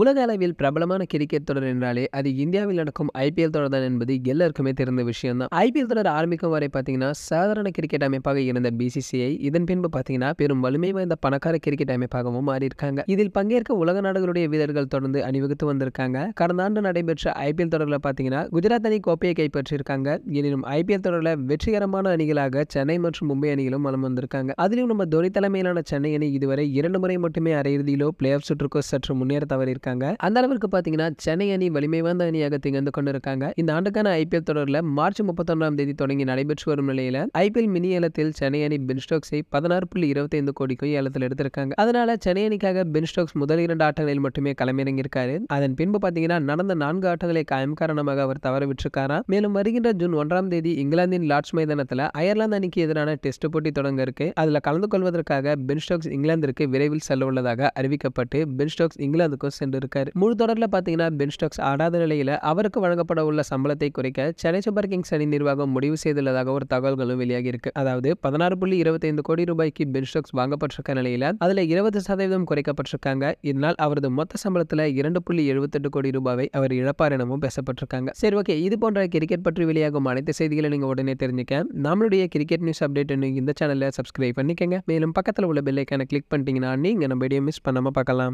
உலக அளவில் பிரபலமான கிரிக்கெட் தொடர் என்றாலே அது இந்தியாவில் நடக்கும் ஐபிஎல் தொடர் தான் என்பது எல்லாருக்குமே தெரிந்த விஷயம் தான் ஐபிஎல் தொடர் ஆரம்பிக்கும் வரை பார்த்தீங்கன்னா சாதாரண கிரிக்கெட் அமைப்பாக இருந்த பிசிசிஐ இதன் பின்பு பார்த்தீங்கன்னா பெரும் வலிமை வாய்ந்த பணக்கார கிரிக்கெட் அமைப்பாகவும் மாறியிருக்காங்க. இதில் பங்கேற்க உலக நாடுகளுடைய வீரர்கள் தொடர்ந்து அணிவகுத்து வந்திருக்காங்க. கடந்த ஆண்டு நடைபெற்ற ஐபிஎல் தொடரில் பார்த்தீங்கன்னா குஜராத் அணி கோப்பையை கைப்பற்றியிருக்காங்க. எனினும் ஐபிஎல் தொடரில் வெற்றிகரமான அணிகளாக சென்னை மற்றும் மும்பை அணிகளும் வலம் வந்திருக்காங்க. அதிலும் நம்ம தோனி தலைமையிலான சென்னை அணி இதுவரை இரண்டு முறை மட்டுமே அரையிறுதியிலோ பிளே ஆஃப் சுற்றுக்கோ சற்று முன்னேற தவறியிருக்காங்க அந்த அளவிற்கு பார்த்தீங்கன்னா சென்னை அணி வலிமை வாய்ந்த அணியாக திகழ்ந்து கொண்டிருக்காங்க. இந்த ஆண்டுக்கான ஐபிஎல் தொடரில் மார்ச் முப்பத்தொன்றாம் தேதி தொடங்கி நடைபெற்று வரும் நிலையில ஐபிஎல் மினி ஏலத்தில் சென்னை அணி பென் ஸ்டோக்ஸை பதினாறு புள்ளி இருபத்தி ஐந்து கோடிக்கும் ஏலத்தில் எடுத்திருக்காங்க. அதனால சென்னை அணிக்காக பென் ஸ்டோக்ஸ் முதல் இரண்டு ஆட்டங்களில் மட்டுமே களமிறங்கியிருக்காரு. அதன் பின்பு பாத்தீங்கன்னா நடந்த நான்கு ஆட்டங்களை காயம் காரணமாக அவர் தவற மேலும் வருகின்ற ஜூன் ஒன்றாம் தேதி இங்கிலாந்தின் லார்ட்ஸ் மைதானத்தில் அயர்லாந்து அணிக்கு எதிரான டெஸ்ட் போட்டி தொடங்க இருக்கு. அதுல கலந்து கொள்வதற்காக பென் ஸ்டோக்ஸ் இங்கிலாந்திற்கு விரைவில் செல்ல உள்ளதாக அறிவிக்கப்பட்டு பென் ஸ்டோக்ஸ் இங்கிலாந்துக்கும் சென்று இருக்காரு முழு தொடரில் பார்த்தீங்கன்னா பென் ஸ்டோக்ஸ் ஆடாத நிலையில் அவருக்கு வழங்கப்பட உள்ள சம்பளத்தை குறைக்க சென்னை சூப்பர் கிங்ஸ் அணி நிர்வாகம் முடிவு செய்துள்ளதாக ஒரு தகவல்களும் வெளியாகி இருக்கு அதாவது பதினாறு புள்ளி இருபத்தைந்து கோடி ரூபாய்க்கு பென் ஸ்டோக்ஸ் வாங்கப்பட்டிருக்க நிலையில் அதில் இருபது சதவீதம் குறைக்கப்பட்டிருக்காங்க. இதனால் அவரது மொத்த சம்பளத்தில் இரண்டு புள்ளி எழுபத்தெட்டு கோடி ரூபாவை அவர் இழப்பார் எனவும் பேசப்பட்டிருக்காங்க. சரி ஓகே. இது போன்ற கிரிக்கெட் பற்றி வெளியாகும் அனைத்து செய்திகளை நீங்கள் உடனே தெரிஞ்சுக்க. நம்மளுடைய கிரிக்கெட் நியூஸ் அப்டேட் இந்த சேனலை சப்ஸ்கிரைப் பண்ணிக்கங்க. மேலும் பக்கத்தில் உள்ள பெல்லைக்கான கிளிக் பண்ணிட்டீங்கன்னா நீங்கள் நம்ம வீடியோ மிஸ் பண்ணாமல் பார்க்கலாம்.